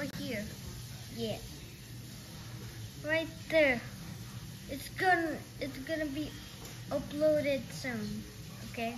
Right here. Yeah. Right there. It's gonna it's gonna be uploaded soon. Okay?